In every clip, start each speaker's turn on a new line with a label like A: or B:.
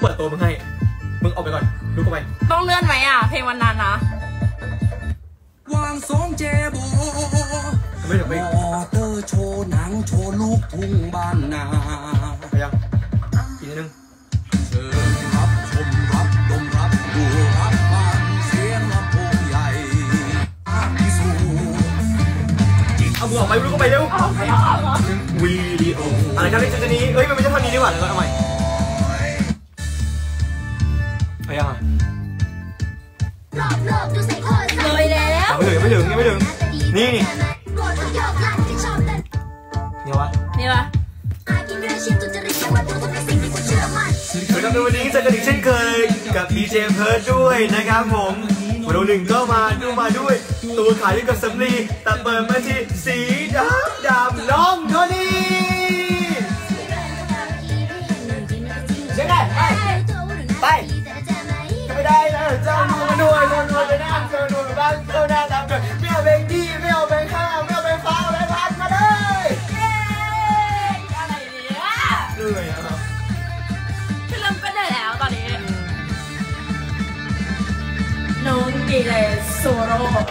A: เปิดตัวมึงให้ มึงออกไปก่อนลุกออกไป
B: ต้องเลื่อนไหมอะ เพลงวันนั้นนะ
C: วางสองเจโบ
A: ไม่ถึงไม่
C: มอเตอร์โชว์หนังโชว์ลูกทุ่งบ้านนา
A: ไปยังอีกนิดนึง
C: เชิญรับชมรับดมรับดูรับฟังเสียงลำโพงใหญ่อาพิสูจน์
A: เอามือออกไปลุกออกไปเร็ววิดีโออะไรกันนี่จะนี้เอ้ยมันไม่ใช่ท่อนนี้นี่หว่าเดี๋ยวเราเอาใหม่ ไปยังอะ
D: รอบโลกดูใส่คน
B: เลยแล้ว
A: ยังไม่ถึงยังไม่ถึงยังไม่ถึงนี่นี่
D: โกรธเขายอกลั่นที่ชอบเต้น
A: เนี่ยวะ
B: นี่ปะ
D: อากินเรื่องชิมตุจริตแต่ว่าดูทุกสิ่งที่กูเชื่อมั่น
A: สวัสดีครับในวันนี้เจอกันอีกเช่นเคยกับดีเจเพิร์ดด้วยนะครับผมวันหนึ่งก็มาดูมาด้วย ตัวขายด้วยกับสำลีแต่เปิดมาที่สีดำดำน้องโทนี่ยังไงไปไป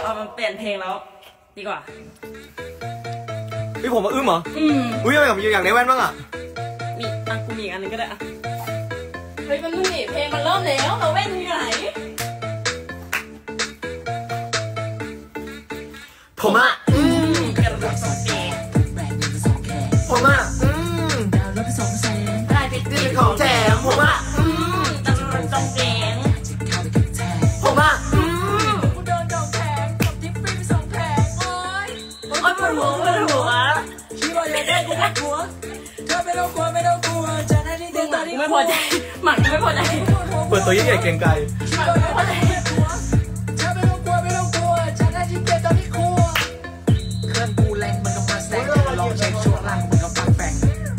A: เอามาเป
B: ลี่ยนเพลงแล้ว ดีกว่า
A: พี่ผมมาอึ้มเหรอ
B: อืม
A: อุ้ยทำไมผมอยากได้แว่นบ้างอะ
B: มีอะกูมีอีกอันหนึงก็ได้อะเฮ้ยมันมึงนี่เพลงมันเริ่มแล้วเราเว้นอยู่ไหน
A: ผมอะ
B: อืมกระโดดสองเพลง
A: ผมอะ อืม
B: ได้ไป
A: นี่เป็นของแถมผมอะ
B: พ
A: อ
B: ใจ หมักไม่พอใจ
A: เปิดตัวยิ่งใหญ่เกรียงไกร
B: หมักไม่พอใจ
C: เธอไม่ต้องกลัวไม่ต้องกลัวจะได้ที่เธอตอนนี้กลัวเครื่องกูแรงมึงก็มาแซงลองเช็คช่วงล่างมึงก็ฟังแฝง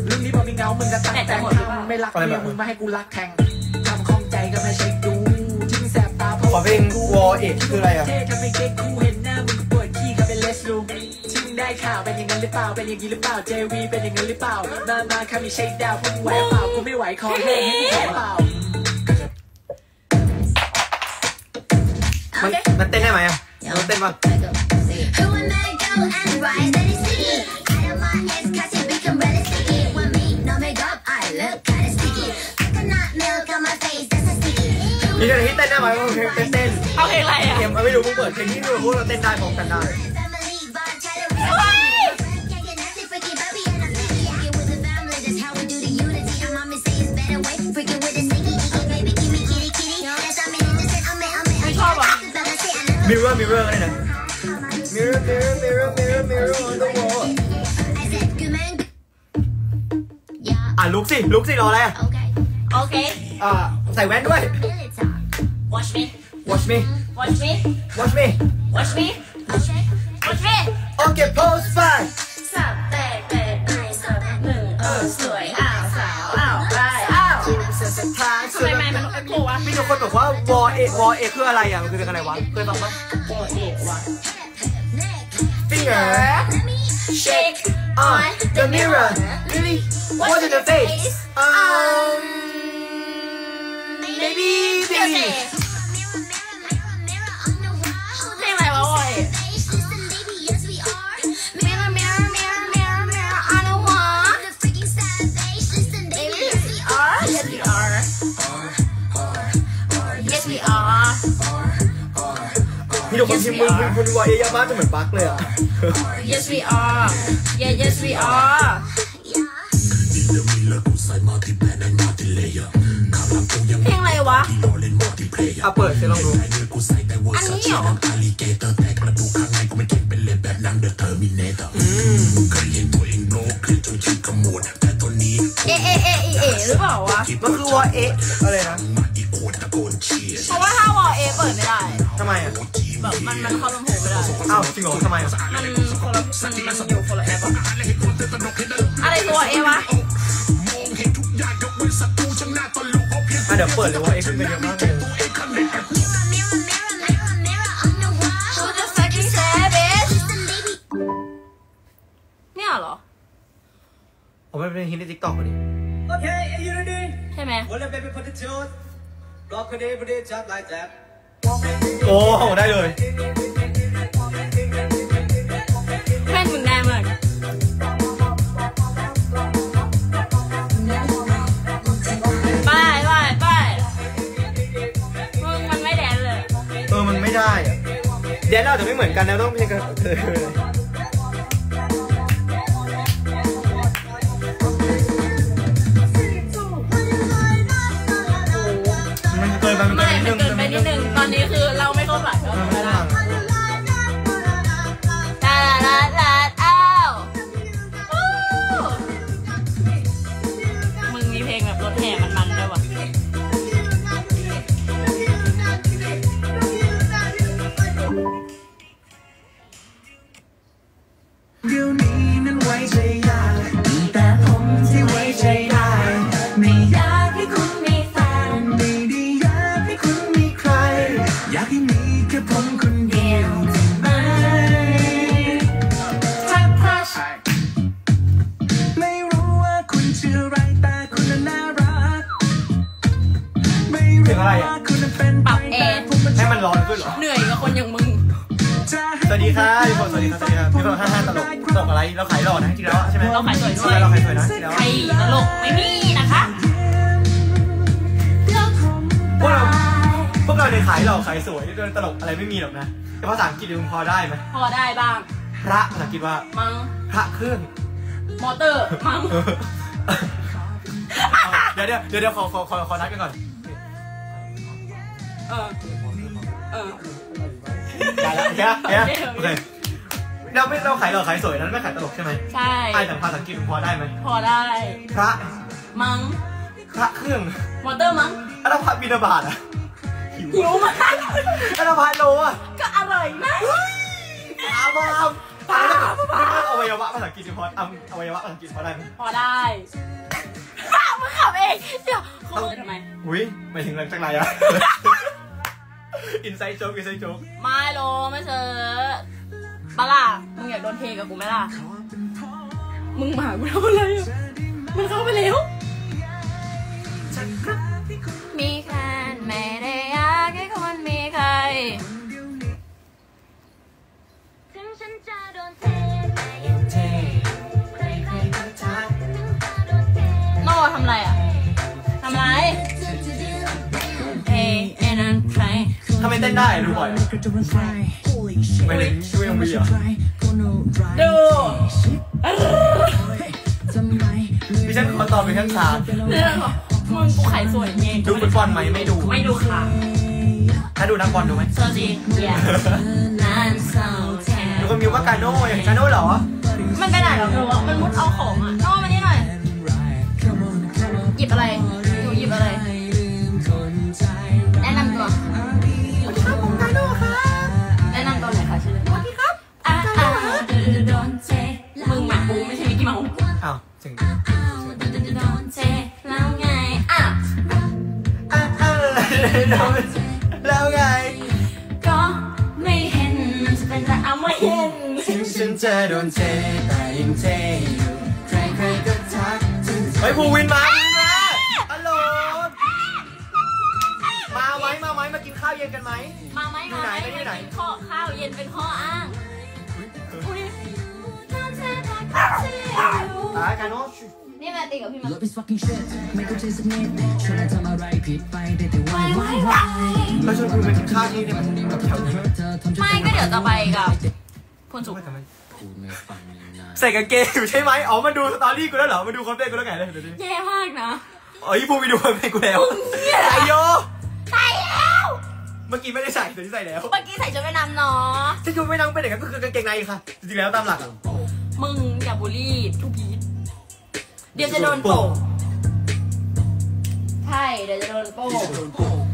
C: เรื่องนี้บอกมีเงามึงก็ตั้งแต่ถ้ามึงไม่รักเมียมึงมาให้กูรักแข่งทำข้องใจก็ไม่ใช่ดูทิ้งแสบตาเพราะ
A: ขอเพลงวอเอกคืออะไรอะ
C: ได้ข่าวเป็นอย่างนั้นหรือเปล่า เป็นอย่างนี้หรือเปล่าเจวีเป็นอย่างนั้นหรือเปล่า มามาค่ะมีเช็คดาวพวกมึงไหวเปล่า กูไม่ไหวคอแห้งให้มึงแข็งเปล่า
A: มันมันเต้นได้ไหมอะมันเต้นป่ะ
D: Who am I go and rise that is sticky I don't mind yes cause you become really sticky With me no makeup I look kinda sticky Coconut milk on my face that's a sticky
A: มีเพลงที่เต้นได้ไหมเพลงเต้นเต้น
B: เอาเพลงอะไรอะ
A: เกมไม่รู้มึงเปิดเพลงที่ดูพวกเราเต้นได้พร้อมกันได้
D: Family vibe
B: มิ
A: เรอร์มิเรอร์ก็ได้นะ Mirror mirror mirror mirror mirror on the wall
D: I said good man Yeah
A: อ่ะลุกสิลุกสิรออะไรอ่ะ
D: okay
B: โอเค
A: อ่าใส่แว่นด้วย
D: Feel it talk
B: watch me
A: watch me
B: watch me
A: watch me
B: watch me
D: Okay
B: watch me
A: โอเค pose five
B: สับแตกแตกหนึ่งสับหนึ่งเออสวยอ้า ไม่มันต้องเอ็กโควะ
A: มีคนบอกว่าวอเอวอเอคืออะไรอะมันคืออะไรวะเคยฟังปะ
B: โอเอ๋วะ
A: finger
B: shake
A: on the mirror really what's in the face um maybe maybe มีแต่คนพิมพ์มึงมึงคนวอเอยาบ้านจะเหมือนบั๊กเลยอะ
B: yes we are yeah yes we are เพลงอะไรวะ
A: อะเปิดสิลองดู
B: อันนี้เหรอเอเอเอเอเอหรือเปล่าวะ
A: มันคือวอเออะไรนะ
B: เพราะว่าถ้าวอเอเปิดไม่ได้
A: ทำไมอะ
B: แบบมันมันเข้าลำโพงไม่ได้
A: อ้าวจริงเหรอทำไมอะ
B: มันคนละมันมันอยู่คนละแอปอะอะไรตัวเอวะ
A: อะเดี๋ยวเปิดเลยวอเอขึ้นไปเยอะมากเลย
B: Who the fucking savage เนี่ยเหรอ
A: ผมไม่เป็นฮิตใน TikTok ดิ
E: Okay, are you ready?
B: ใช่ไหม
A: โอ้โหได้เลย
B: แม่นมึงได้มากไปไปไปมึงมันไม่ dance เลย
A: เออ มันไม่ได้อะเดี๋ยวเราจะไม่เหมือนกันนะต้องเพลงกันเออ
B: ตอนนี้คือเราไม่เข้าฝันเขา
A: มันไม่
B: แล้ว
A: อะไรเราขายหล่อนะจริงแล้วใช่ไหม
B: เราขายสวยด้วย
A: ใช่เราขายสวยนะจริงแล้ว
B: ใครตลกไม่มีนะคะ
A: พวกเราพวกเราในยขายหล่อขายสวยเดินตลกอะไรไม่มีหรอกนะแต่ภาษาอังกฤษมึงพอได้ไหม
B: พอได้บ้าง
A: พระภาษาอังกฤษว่า
B: มัง
A: พระเครื่อง
B: มอเตอร์มัง
A: เดี๋ยวเดี๋ยวเดี๋ยวเดี๋ยวขอขอขอขอนัดกันก่อน
B: เออเออ
A: ได้แล้วเดี๋ยวเดี๋ยวโอเค เราไม่เราขายหล่อขายสวยนั้นไม่ขายตลกใช่ไหม
B: ใช่
A: ไอ้แต่ภาษาอังกฤษมึงพอได้ไหม
B: พอได้
A: พระ
B: มัง
A: พระเครื่อง
B: มอเตอร์มัง
A: แล้วพระบิณฑบาตอะ
B: หิวมาก
A: แล้วพระโลอะ
B: ก็อร่อยมาก
A: ปาบามปาบามอวัยวะภาษาอังกฤษพอเอาอวัยวะภาษาอังกฤษพอได้ไหม
B: พอได้อ้าวมึงขับเองเดี๋ยวเขาพูดทำไม
A: อุ้ยหมายถึงหลังจากไรอะอินไซต์โจ๊กอินไซต์โจ๊ก
B: ไม่โลไม่เจอ ปะล่ะมึงอยากโดนเทกับกูไหมล่ะ มึงมาหากูทำอะไรอะมันเข้าไปแล้วมีแฟนไม่ได้อยากให้คนมีใคร
D: ถึงฉันจะโดนเทแต่ยังเทใครๆก็ทักน้ำตาโดนเท
B: โน่ทำอะไรอะทำอะไรเอ้ยเอ็นันใคร
A: ทำไมเต้นได้ดูบ่อยอะ ไม่ได้ช่วยยังมีเหรอ
B: ดู
A: พี่ฉันขอตอบเป็นทั้งสาม
B: เรื่องของมึงกูขายสวยเอง
A: ดูฟุตบอลไหมไม่ดู
B: ไม่ดูค่ะ
A: ถ้าดูนักบอลดูไหม
B: โซจีเย
A: ดูคนมิวว่ากาโน่อย่างกาโน่เหรอ
B: มันไปไหนหรอหนูมันมุดเอาของอะโน่มานี่หน่อยหยิบอะไร แล้วไง ก็ไม่เห็นมันจะเป็นไรเอาไม่เห็น
A: ถึงฉันจะโดนเทแต่ยังเทอยู่ใครๆก็ทักเฮ้ยภูวินมาภูวินมาฮัลโหลมาไหมมาไหมมากินข้าวเย็นกันไหม
B: มาไหมมาไหม
A: อยู่ไหน
B: ข้อข้าวเย็นเป็นข้ออ้างอุ๊ย
A: อ่ากาโน่
B: นี่แม่ตีกับพี่มา
F: Love is fucking shit ไม่เข้าใจสักนิดฉันทำอะไรผิดไปได้แต่วายวายวาย
A: เราชวนคุณไปกินข้าวที่นี่มันแบบแถวนี้
F: เธอทำฉัน
B: ไม่ก็เดี๋ยวจะไปกับพลสุข
F: พูดไม่ฟังเลยนะ
A: ใส่กางเกงอยู่ใช่ไหมอ๋อมาดูสตอรี่กูแล้วเหรอมาดูคอนเทนต์กูแล้วไงเลยเดี๋ยวนี้
B: แย่มากนะ
A: อ๋อยี่ภูไปดูคอนเทนต์กูแล้ว
B: มึงเนี่ย
A: ใส่โย
B: ใช่แล้ว
A: เมื่อกี้ไม่ได้ใส่แต่ที่ใส่แล้ว
B: เมื่อกี้ใส่ชุดว่ายน้ำเนาะ
A: ถ้าชุดไม่นั่งเป็นอย่างนั้นก็คือกางเกงในค่ะจริงๆแล้วตามหลักอะ
B: มึงอย่าบูลลี่ทุกพีท เดี๋ยวจะโดนโป่งใช่เดี๋ยวจะโดนโป่ง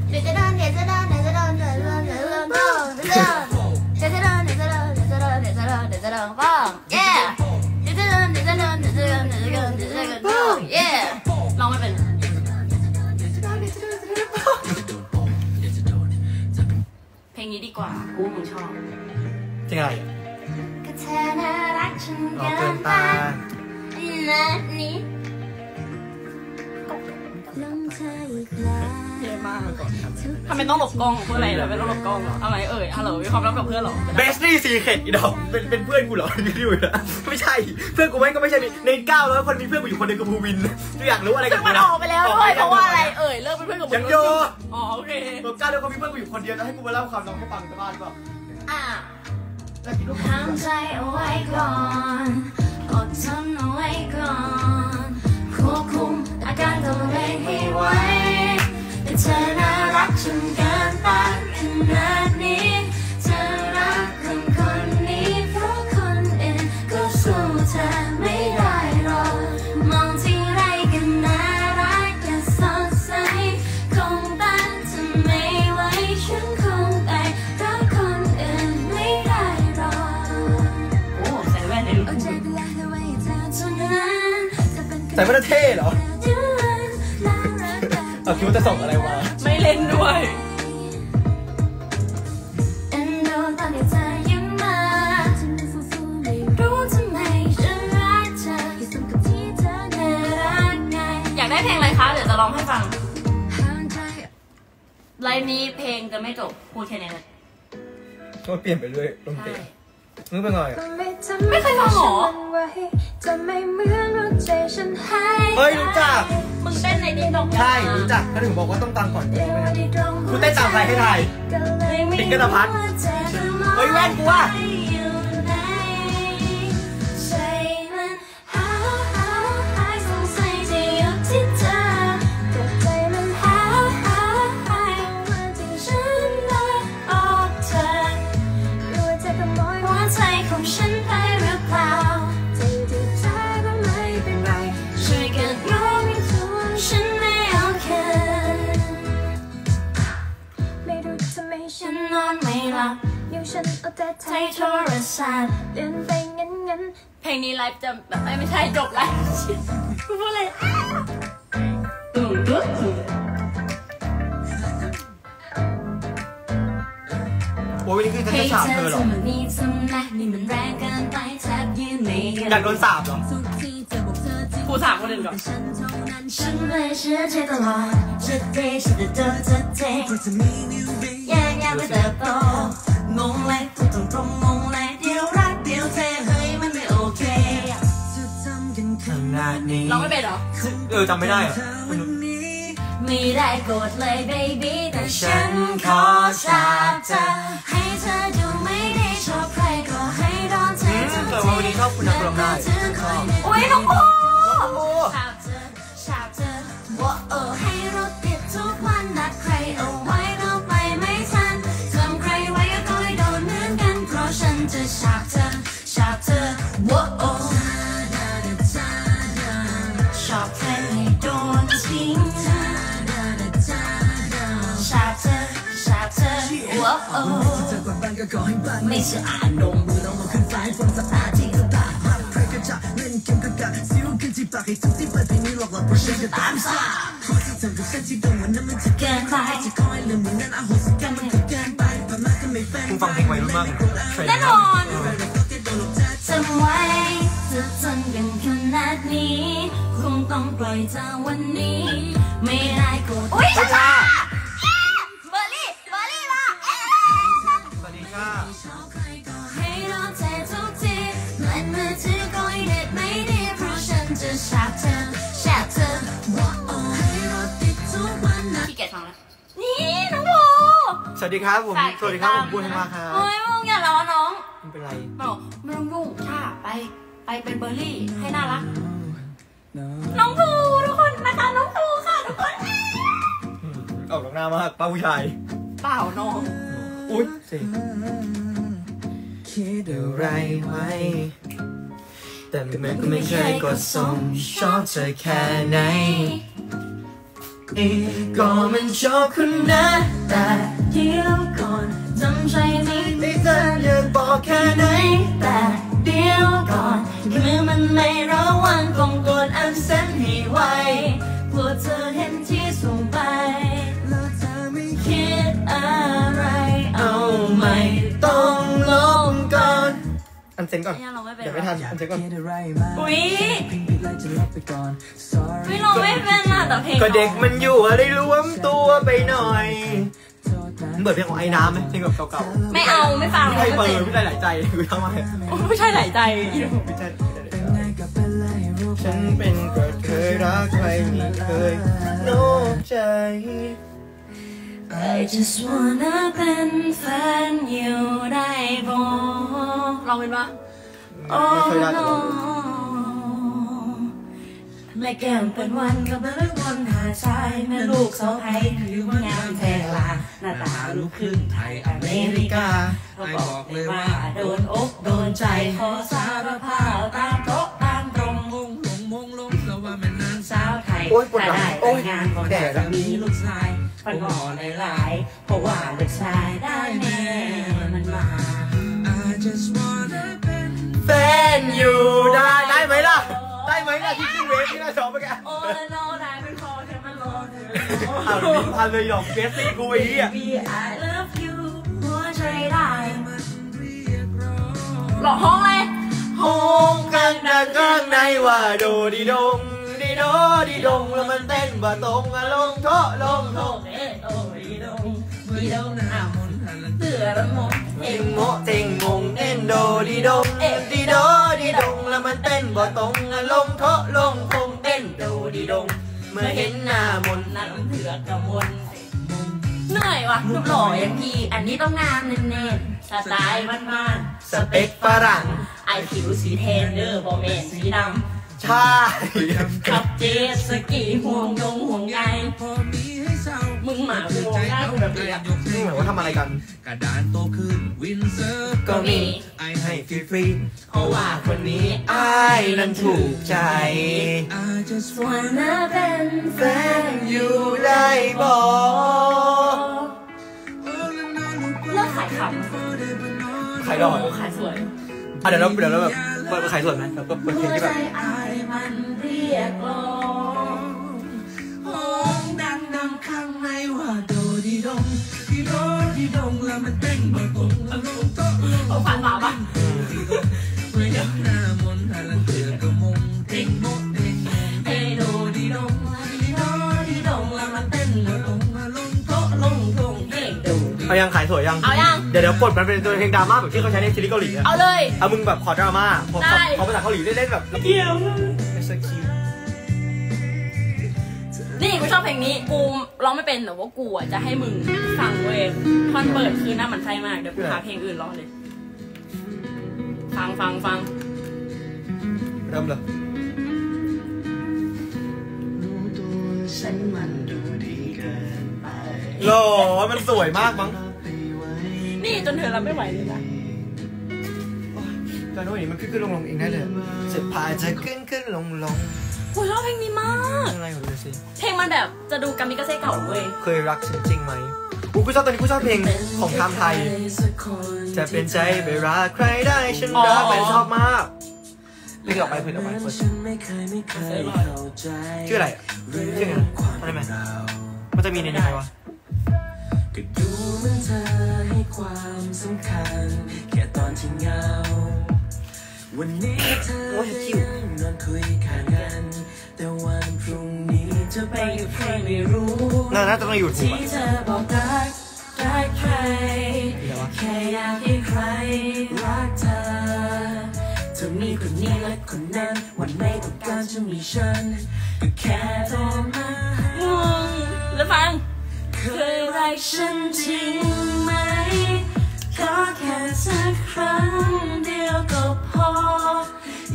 B: เดี๋ยวจะโดนเดี๋ยวจะโดนเดี๋ยวจะโดนเดี๋ยวจะโดนเดี๋ยวจะโดนโป่งเดี๋ยวจะโดนเดี๋ยวจะโดนเดี๋ยวจะโดนเดี๋ยวจะโดนเดี๋ยวจะโดนเดี๋ยวจะโดนโป่งเย้เดี๋ยวจะโดนเดี๋ยวจะโดนเดี๋ยวจะโดนเดี๋ยวจะโดนเดี๋ยวจะโดนเดี๋ยวจะโดนเย้ลองไม่เป็นเพลงนี้ดีกว่ากูมึงชอบ
A: จริงอะไร
B: ก็เธอน่ารักฉัน
A: อ๋อ
B: เกิ
A: เกิ
B: น
A: น
B: ไป
A: ตา
B: นะนี่
G: เท่มากทำไมต้องหลบกล้องเพื่ออะไรเราไม่ต้องหลบกล้องเหรอทำไมเอ่ยฮัลโหลมีความลับกับเพื่อนเหรอ
A: เบสตี้ซีเคดอีดอกเป็นเป็นเพื่อนกูเหรอที่อยู่นะไม่ใช่ เพื่อนกูไม่ก็ไม่ใช่ในในเก้าร้อยคนมีเพื่อนกูอยู่คนหนึงคือภูวินกูอยากรู้อะไร
G: ซึ่
A: กับ
G: ง
A: กู
G: มัน
A: นะ
G: ออกไปแล้วด้วยเพราะว่าอะไรเอ่ยเลิกเป็นเพื่อนกับ
A: ยังโย
G: อ๋อโอเค
A: ตัวเก้าร้อยคนมีเพื่อนกูอยู่คนเดียวแล้วให้กูมาเล่าความน้องให้ฟังจะบ้าหรือเปล่า
G: อะ
A: แล้วคิดว่า
G: ทำใจเอาไว้ก่อนอดทนเอาไว้ก่อนควบคุม อาการตัวเองให้ไว้แต่เธอน่ารักจนเกินต้านขนาดนี้เธอรักคนคนนี้เพราะคนอื่นก็สู้เธอไม่ได้หรอกมองที่ไรก็น่ารักและสดใสคงต้านเธอไม่ไหวฉันคงไปรักคนอื่นไม่ได้หรอกโอ้ใส่แว่นในลูก
A: ใส่ไม่ได้เท่เหรอ เอาคิดว่าจะส่งอะไรมา
G: ไม่เล่นด้วยเอ็นดูตอนที่เธอยิ้มมาไม่รู้ทำไมฉันรักเธอที่สุดกับที่เธอน่ารักไงอยากได้เพลงอะไรคะ เดี๋ยวจะร้องให้ฟัง ไลน์นี้เพลงจะไม่จบพูดแค่นี้เลย
A: ก็เปลี่ยนไปเรื่อยลมเตะ นึกเป็นไงอะ
G: ไม่เคยฟังหรอ
H: จะไม่เหมือนว่าใจฉันหาย
A: เฮ้ยรู้จัก
G: มึงเต้นในดินดง
A: ใช่รู้จักก็ถึงบอกว่าต้องตังก่อนกูไม่งั้นกูเต้นตามใครให้ทาย
G: ติ๊
A: ติ๊งกนพัฒน์เฮ้ยแว่นกูอะ
H: ฉันเอาแต่ใจ
G: ใช้โทรศัพท์
H: เดินไปงั้นงั้น
G: เพลงนี้ไลฟ์จะแบบเอ้ยไม่ใช่จบไลฟ์กูพูดอะไรตึ้งตึ้งตึ้ง
A: โอ้ยนี่คือจะ
G: ให้
A: จะฉาบ
G: เธ
A: เธ
G: อ
A: อเหรอ
G: ทำแบบนี้ทำไมนี่มันแรงเกินไปแทบยืนไม่ขึ้น
A: อยากโดนสาบเหรอ
G: กูถามคนอื่นก่อนฉันไม่เชื่อเธอตลอดจะเทฉันจะเจอจะเทแย่แย่ไปเติบโต งงเลยพูดตรงตรงๆงงเลยเดี๋ยวรักเดี๋ยวเทเฮ้ยมันไม่โอเค
A: ขนาดนี้
G: ร้องไม่เป็นเหรอ
A: เออจำไม่ได้อะไม่รู้
G: ไม่ได้โกรธเลย baby แต่ฉันขอสาบเธอให้เธอดูไม่ได้ชอบใครก็ให้โดนเธอทุก
A: แต่
G: ที
A: ว่าวันนี้ชอบคุณนักร้องได้ชอบ
G: โอ้ยน้องโบ ว้าวไม่ใช่อานมมือลงมาขึ้นฟ้าฝนสะอาดที่กระดาษใครก็จะเล่นเกมกระดาษซิวขึ้นที่ปากให้ทุกที่เปิดเพลงนี้หลอกหลอกเพราะฉันจะตามสาขอที่เธอกับฉันที่ตรงวันนั้นมันจะเกินไปจะคอยลืมมันนั้นอาโหสิกรรมมันก็เกินไปพม่าก็ไม่แฟน
A: กูฟังเพลงวัยรุ่นมาก
G: แน่นอนจำไว้เธอจนกันขนาดนี้คงต้องปล่อยเธอวันนี้ ไม่ได้กดอุ้ย
A: จ้า วัสดีค
G: รับ
A: ผม สวัสดีครับผมบุญธรรมาครับ
G: เฮ้ยมึงอย่าล้อน้อง
A: ไม่เป็นไร
G: บอกไม่ต้องยุ่งค่ะไปไปเป็นเบอร์รี่ให้น่ารัก น้องภูทุกคนมาตามน้องภูค่ะทุกคน
A: อืมออกดอกหน้ามากป้าผู้ชาย
G: เปล่าน้อง
A: อุ้ยสิคิดอะไรไว้แต่มันก็ไม่เคยกดส่งชอบเธอแค่ไหนอีกก็มันชอบคุณนะแต่
G: เดี๋ยวก่อนจำใจนิด
A: ที่เธออยากบอกแค่ไหน
G: แต่เดี๋ยวก่อนแค่มือมันไม่ระวังคงกดอันเซนให้ไวกลัวเธอเห็นที่ส่งไป
A: แล้วเธอไม่
G: คิดอะไรเอา
A: เอา
G: ใหม่
A: ไม่ต้องลงก่อนอันเซซ็นก่อน
G: เนี่ยเราไม่เป็น
A: เดี๋ยวไม่ทันอันเซ็นก่อน
G: อุ้ยไม่เราไม่เป็นอะแต่เพลง
A: ก็เด็กมันอยู่อะไรรวมตัวไปหน่อย มันเปิดเพลงของไอ้น้ำไหมเพลงแบบเก่าๆ
G: ไม่เอาไม่ฟัง
A: ไม่ใช่เปิดไม่ใช่หลายใจคือทำไม
G: ไม่ใช่หลายใจ
A: ไม่ใช่ฉันเป็นกระเทยรักใครไม่เคยโน้มใจ
G: I just wanna เป็นแฟนอยู่ได้บ่ลองเป็นปะ
A: ไม่เคยได้
G: no แม่แก้มเป็นวันกับแม่เรื่องวันหาชายแม่ลูกสาวไทยผิวงามแท้ลาหน้าตาลูกครึ่งไทยอเมริกาก็บอกเลยว่า โดนอกโดนใจขอสารภาพตามโต๊ะตามตรง
C: มงลงมงลงแล้วว่ามันนาน
G: สาวไทยถ้าได้แต่งงานก็
A: แด
G: ได้
A: ดแล้ว
G: มีลูกชายมันก่อหลายๆเพราะว่าลูกชายได้แม่มันมา
C: I just wanna
A: แฟนอยู่ได้ได้ไหมล่ะ ได้ไหมล่ะที่ขึ้นเวฟที่หน้าจอเมื่อกี้
G: โอ้ยโนได้เป็นคอแค่มันรอเธอ
A: อ้าวมีพันเลยหยอกเบสซี่กูไอ้เหี้ย
G: Baby I love you หัวใจได้หลอกห้องเลย
A: ห้องข้างดังข้างในว่าโดดีดงดีโดดีดงแล้วมันเต้นบ่ตรงอะลงโทะลงโทะ
G: เอ๊ะโอ้ยดงดีดงอ้าวเสือละมง
A: เอ็
G: เอ็
A: ง
G: ม
A: โมเต็งมงเอ็นโดดีดง รู
G: ปหล่ออย่างพี่อันนี้ต้องงานเน้นๆสไตล์บ้านๆ
A: สเปคฝรั่ง
G: ไอผิวสีเทนเดอร์บอเมนสีด
A: ใช่ำ
G: ขับเจตสกีห่วงยงห่วงใย
C: พอมีให้เศร้า
G: มึงหมาห่วงง่ายกูแบบนี้อะ
C: ยก
A: นี่เหมือนว่าทำอะไรกัน
C: กระดานโตขึ้นวินเซอร์
G: ก็มี
C: ไอ
A: ให้
C: ให้
A: ฟรี
G: เพราะว่าคนนี้
A: ๆอ้ายนั้นถูกใจ
C: I just
G: ส่วนน่าเป็นแฟ
A: แฟ
G: น
A: นอยู่ได้บอก
G: เลิก ขายขำ
A: ขายดอก
G: โอ้ขายสวย
A: อะเดี๋ยวเราเดี๋ยวเราแบบเปิดขายส่วนไหมแล้วก็เปิดเพลงที่แบบ
G: ไอ้มันเรียกร้อง
C: ห้องดังดังข้างในว่าโด
A: เอายังขายสวยยัง
G: เอายัง
A: เดี๋ยวเดี๋ยวกดมันเป็นตัวเพลงดราม่าแบบที่เขาใช้ในซีรีส์เกาหลีอะ
G: เอาเลย
A: เอามึงแบบขอดราม่าพอ
G: ได้
A: เขาภาษาเกาหลีเล่นๆแบบ
G: เกี่ยว
A: สคิว
G: นี่กูชอบเพลงนี้ กูร้องไม่เป็นแต่ว่ากูอะจะให้มึงฟังเว้ยท่อนเปิดคือหน้ามันไส้มาก เดี๋ยวกูหาเพลงอื่นร้องเลย ฟังฟังฟัง
A: เริ่มเลย
F: ฉันมันดูดีเกินไป
A: โหมันสวยมากมั้ง
G: นี่จนเธอรับไม่ไหวเลยนะ
A: การโน้นนี่มันขึ้นขึ้นลงลงเองได้เลยจะพาจะขึ้นขึ้นลงลง
G: กูชอบเพลงนี้มาก
A: อะไรของดูสิ
G: เพลงมันแบบจะดูกามิกาเซ่เก่าเว้ย
A: เคยรักฉันจริงไหมกูกูชอบตอนนี้กูชอบเพลงของไทม์ไทย จะเป็นใจไปรักใครได้ฉันรักไปชอบมากเพลงออกไปเพลงออกไปเปิด
F: ฉันไม่เคยไม่เคยเข้าใจ
A: ชื่ออะไรอะชื่อไงนะอะไรไหมมันจะมีในนี้ไหมวะ
F: ก็ดูเหมันเธอให้ความสำคัญ แค่ตอนที่เหงา วันนี้เธอ
A: โอ้ยคิว
F: ยังนอนคุยข้างกัน แต่วันพรุ่งนี้จะไปกับใครไม่รู้
A: น่าน่าจะต้องอยู่ถูก
G: ที่
A: อะ
G: เธอบอกรักรักใคร แค่อยากให้ใครรักเธอ
F: เธอมีคนนี้และคนนั้น วันไม่ต้องการจะมีฉันก็แค่โทรมา
G: งงแล้วฟัง
F: เคยรักฉันจริงไหม
G: ก็แค่สักครั้งเดียวก็พอ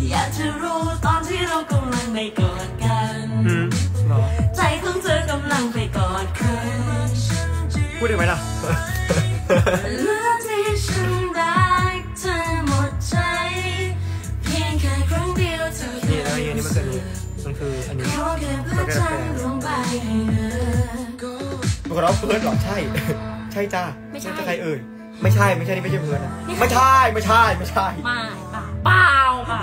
G: อยากจะรู้ตอนที่เรากำลังไปกอดกัน
A: อืมเหรอ
G: ใจของเธอกำลังไปกอดใคร
A: พูดได้ไหมล่ะ
G: เลือกที่ฉันรักเธอหมดใจ เพียงแค่ครั้งเดียวเธอ
A: นี่แล้วอย่างนี้มันคือมันคืออันนี้
G: ขอแค่เพื่อทำลงไปให้เธอ
A: ปรากฏว่าเพิร์ดเหรอใช่ ใช่จ้า
G: ไม่ใช่
A: จะใครเอ่ยไม่ใช่ไม่ใช่นี่ไม่ใช่เพิร์ดนะไม่ใช่ไม่ใช่ไม่ใช่
G: ไม่เปล่าเปล่า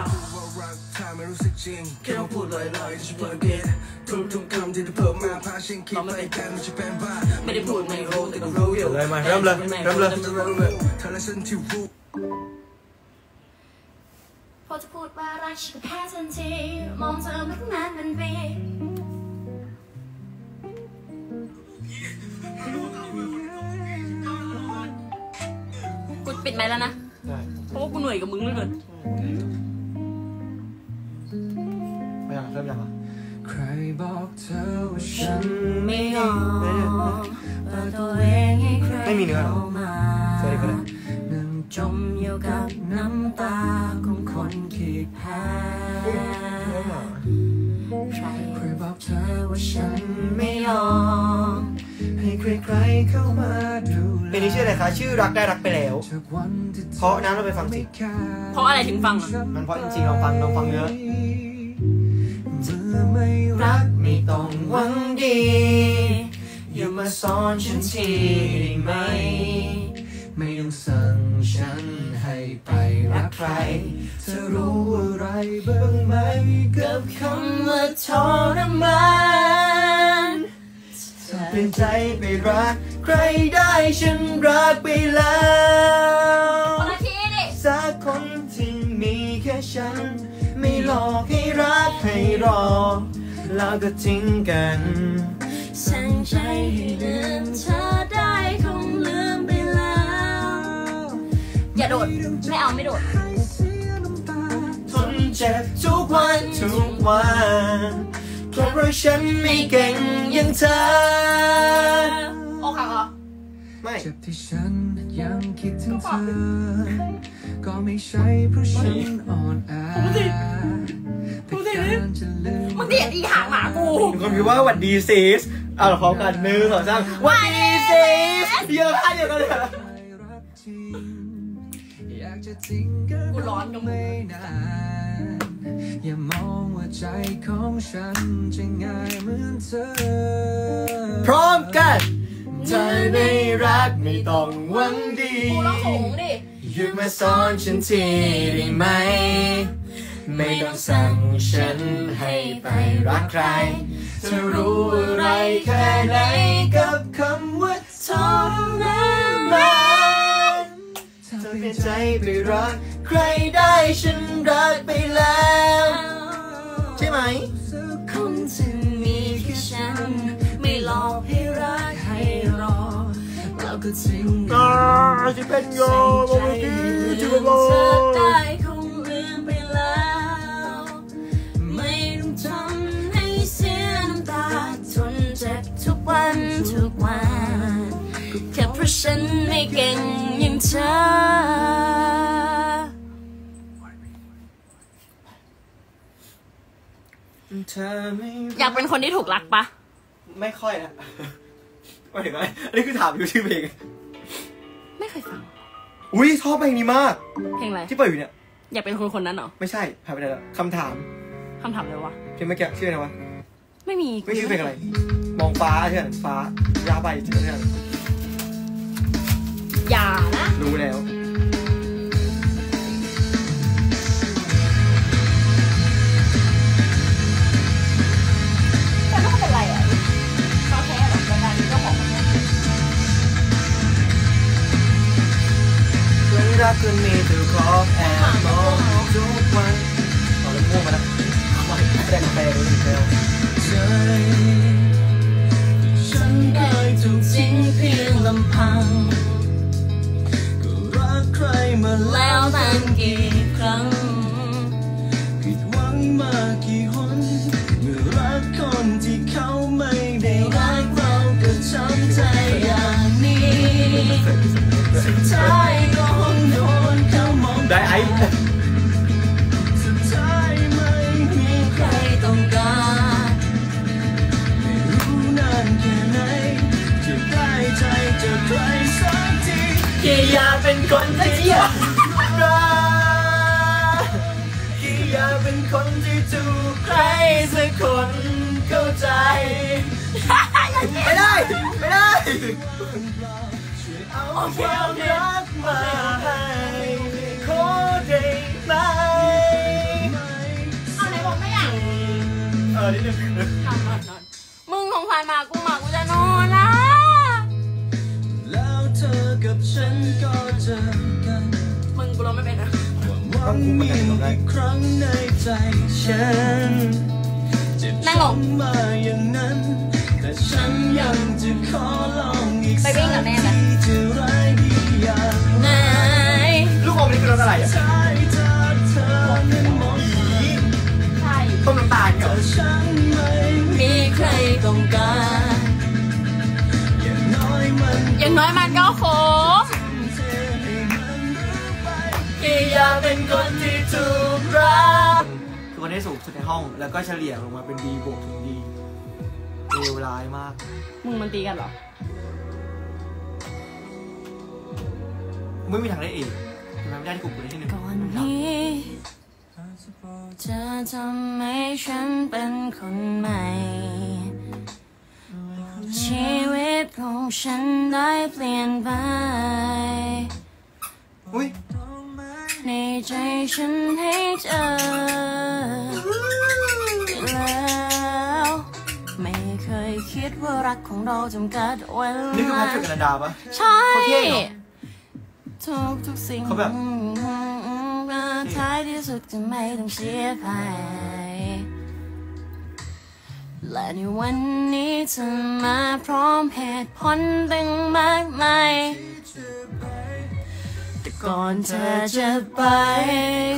B: ถ้าไม่รู้สึกจริงแค่ต้องพูดลอยๆจะเพิ่มเกตทุกทุกๆคำที่เธอเพิ่มมาพาฉันคิดไปแค่ไม่ใช่เป็นบ้า
G: ไม่ได้พูดไม่รู้แต่ก็รู้อยู่
A: เลยมาเริ่มเลยเริ่มเลย
B: จะเริ่มเลยเธอและฉันที่รู้
H: ฉันก็แพ้ทันทีมองเธอมาตั้งนานเป็นปี
G: กูปิดไมค์แล้วนะ
A: ใช่
G: เพราะว่ากูเหนื่อยกับมึงเหลือเกิน
A: ไม่อยากเริ่มยังอะ
F: ใครบอกเธอว่าฉัน
G: ไม่ยอมเปิดตัวเองให้ใคร
A: ไม่มีเนื้อหรอ
G: เข้ามา
A: สวัสดีครับ
F: นั่งจมอยู่กับน้ำตาของคนขี้แพ้
G: ใคร
F: ใครบอกเธอว่าฉัน
G: ไม่ยอม
F: ให้ใครๆเข้ามาดูแล
A: เพลงนี้ชื่ออะไรคะ ชื่อรักได้รักไปแล้ว
F: จากวันที่ธอ
A: เพราะนะเราไปฟังสิ
F: ม่แค่
G: เพราะอะไรถึงฟังอะ
A: มันเพราะจริงๆลองฟังลองฟังเนื้อ
F: เมื่อไม่รักไม่ต้องหวังดี อย่ามาสอนฉันทีได้ไหม ไม่ต้องสั่งฉันให้ไปรักใคร เธอรู้อะไรบ้างไหมกับคำว่าทรมานถ้า เปลี่ยนใจไปรัก ใครได้ฉันรักไปแล้ว
G: คนละทีดิ
F: สักคนที่มีแค่ฉัน ไม่หลอกให้รักให้รอ แล้วก็ทิ้งกัน
G: สั่งใจให้ลืมเธอได้คงลืมไปแล้ว อย่าโดด ไม่เอาไม่โดด
F: ทนเจ็บทุกวันทุกวัน ก็เพราะฉันไม่เก่งอย่างเธอ
G: โอ้ค่ะเหรอ
A: ไม่
F: เจ็บที่ฉันยังคิดถึงเธอ ก็ไม่ใช่เพราะฉันอ่อนแอแต่การจะลืม
G: มึงเดียดอีหางหมากู
A: มีคนพิมพ์ว่าหวัดดี sis เอาเราพร้อมกันหนึ่งสองสามหวัดดี sis เยอะค่ะเยอะกันเลยอะ
F: รักจริงอยากจะทิ้งก็
G: กูร้อนกับมึง
F: ไม่นาน อย่ามองว่าใจของฉันจะง่ายเหมือนเธอ
A: พร้อมกัน เธอไม่รักไม่ต้องหวังดี
G: กูร้องสูงดิ
F: หยุดมาสอนฉันทีได้ไหม ไม่ต้องสั่งฉันให้ไปรักใครเธอรู้อะไรแค่ไหนกับคำว่าทรมานถ้าเปลี่ยนใจไปรัก ใครได้ฉันรักไป
A: ได้
G: คงลืมไปแล้วไม่ต้องทำให้เสียน้ำตาทนเจ็บทุกวันทุกวันแค่เพราะฉันไม่เก่งอย่างเธอ
F: เธอไม่
G: อยากเป็นคนที่ถูกรักปะ
A: ไม่ค่อยนะ ไม่ถึงไรอันนี้คือถามอยู่ชื่อเพลง
G: ไม่เคยฟัง
A: อุ้ยชอบเพลงนี้มาก
G: เพลงอะไร
A: ที่เปิดอยู่เนี่ย
G: อยากเป็นคนคนนั้นเหรอ
A: ไม่ใช่หายไปไหนแล้วคำถาม
G: คำถามเลยวะ
A: เพลงเมื่อกี้ชื่ออะไรวะ
G: ไม่มี
A: ไม่ชื่อเพลงอะไร มองฟ้าเช่นฟ้ายาใบเช่น
G: อย่านะ
A: รู้แล้ว
G: คน
F: ที่ถูกใครสักคนเข้าใจ ไม่
A: ได้ ไม่ได้
F: เอาความรักมาให้ขอได้ไหม
G: เอาไหนบอกไม่อยาก
A: เออนิดนึง
G: นอนนอนนอนมึงของพานมากูมากูจะนอนละ
F: แล้วเธอกับฉันก็เจอกัน
G: มึงกูร้องไม่เป็นนะ
F: ความหวั
A: ต้องคุมมันกันตรงได้
F: ครั้งในใจฉันจะ
G: นั่งลง
F: ทำมาอย่างนั้นแต่ฉันยังจะขอลองอีก
G: ไปวิ่งกับแม่ไป
F: จะร้ายดีอย่าง
G: ไหน
A: ลูกอมนี่คือรสอะไรอะ
F: สายตาเธอนั้นมองผี
G: ใช่
A: ต้มน้ำตาลเนี่ยเหรอ
F: ฉันไม่
G: มีใครต้องการ
F: อย่างน้อยมัน
G: อย่างน้อยมันก็โคง
A: เป็นคนที่ถูกรักคือคนที่สูงสุดในห้อง แล้วก็เฉลี่ยลงมาเป็น D บวกถึง D เลวร้ายมาก
G: มึงมันตีกันเหรอ
A: ไม่มีทางได้เองทำไมไม่ได้ที่กลุ่มกูได้ที่หนึ่ง
G: ก่อนนี้เธอทำให้ฉันเป็นคนใหม่ ชีวิตของฉันได้เปลี่ยนไป
A: อุ้ย
G: ในใจฉันให้เธอแล้ว ไม่เคยคิดว่ารักของเราจำกัดเว
A: นี่คือ
G: ลา
A: แพทริกอนันดาปะ
G: ใช่
A: เขาเท่เนอะ
G: ทุกทุกสิ่ง
A: เขาแบบ
G: ท้ายที่สุดจะไม่ต้องเสียไปและในวันนี้เธอมาพร้อมเหตุผลตั้งมากมายแต่ ก่อนเธอจะไป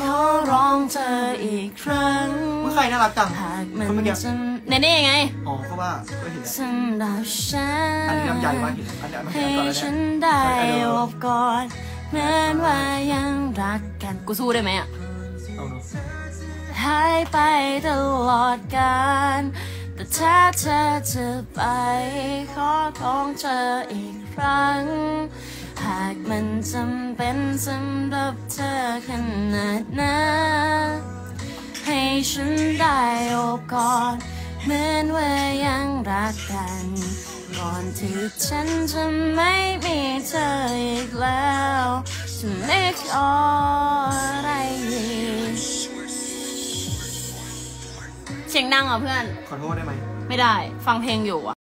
G: ขอร้องเธออีกครั้ง
A: มึงใครน่ารักจัง
G: หากมัน
A: คนเมื่อกี้
G: จะเน่เน่ไง
A: อ๋อก็ว่าก็เห็นแล้ว
G: สำหรับฉัน
A: อันนี้น้ำใหญ่มากเห็นอันนี้มันเห็
G: ให้
A: นก่อนแล้ว
G: ฉั
A: เนี่ย
G: นได้โอบกอดเหมือนว่ายังรักกันกูสู้ได้ไหมอะ
A: เอาเนอะ
G: หายไปตลอดกาลแต่ถ้าเธอจะไป ขอของเธออีกครั้งหากมันจำเป็นสำหรับเธอขนาดนั้นให้ฉันได้โอบกอดเหมือนว่ายังรักกัน ก่อนที่ฉันจะไม่มีเธออีกแล้วจะไม่ขออะไรอีกเสียงดังเหรอเพื่อน
A: ขอโทษได้ไหม
G: ไม่ได้ ฟังเพลงอยู่อะ